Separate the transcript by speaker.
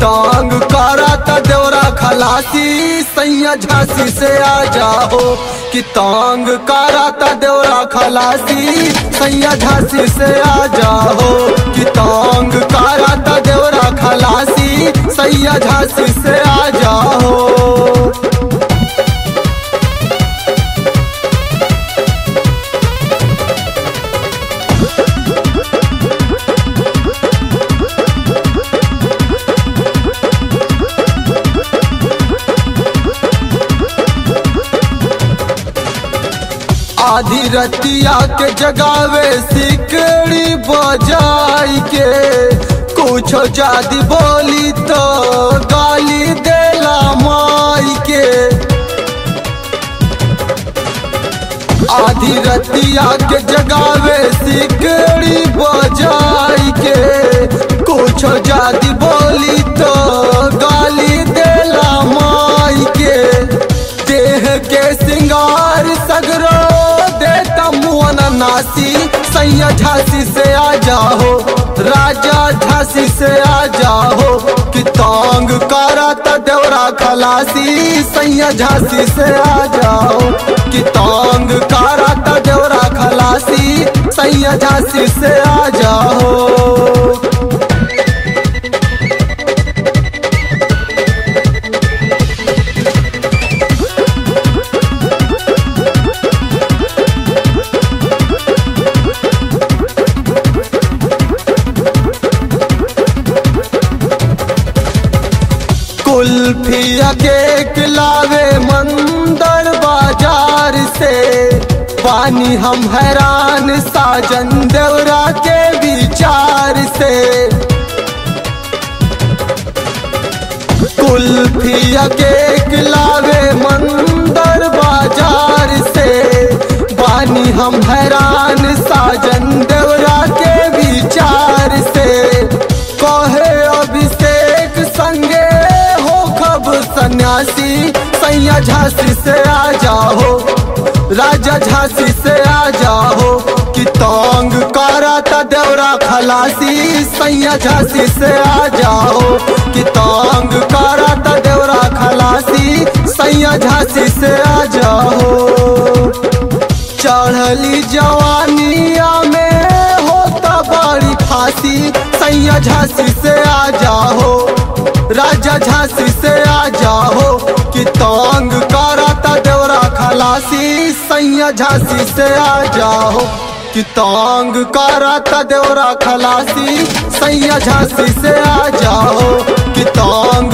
Speaker 1: कि कारा त देवरा खलासी, सैया झांसी से आ जाओ। कि तंग कारा त देवरा खलासी, सैया झांसी से आ जाओ। कि तंग कारा त देवरा खलासी, सैया झांसी से आधी रतिया के जगावे सिकड़ी बजाई के। कुछ जादी बोली तो गाली देला माई के। आधी रतिया के जगावे सिकड़ी बजाई के। कुछ जादी नासी सैया झांसी से आ जाओ, राजा झांसी से आ जाओ, कि तांग कराता देवरा खलासी, सैया झांसी से आ जाओ, कि तांग कराता देवरा खलासी, सैया झांसी से आ जाओ। कुल्फिया केक लावे मंदर बाज़ार से। पानी हम हैरान साजन देवरा के विचार से। कुल्फिया केक लावे सैया झांसी से आ जाओ राजा झांसी से आ जाओ कि तांग कराता देवरा खलासी, सैया झांसी से आ जाओ कि तांग कराता देवरा खलासी, सैया झांसी से आ जाओ चढ़ली जवानिया में होता बड़ी फांसी, सैया झांसी से आ जाओ राजा झांसी खलासी सैया झांसी से आ जाओ। कि तांग कराता देवरा खलासी, सैया झांसी से आ जाओ। कि तांग